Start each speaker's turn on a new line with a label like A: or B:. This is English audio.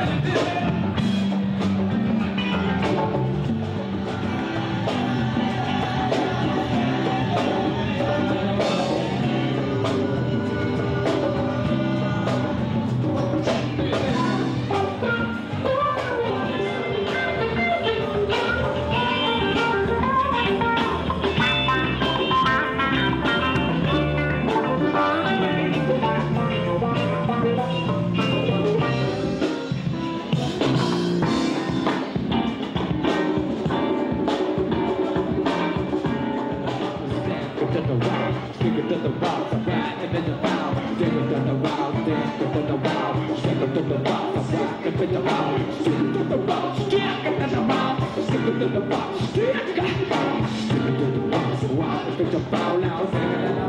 A: Yeah. to the rock, I'm riding in the wild. Take it to the wild, dance to the wild. Take it to the rock, I'm riding in the wild. Stick it to the rock, stick it to the wild. Stick it to the rock, stick it to the wild. Stick it to the rock, the wild, it's a foul now.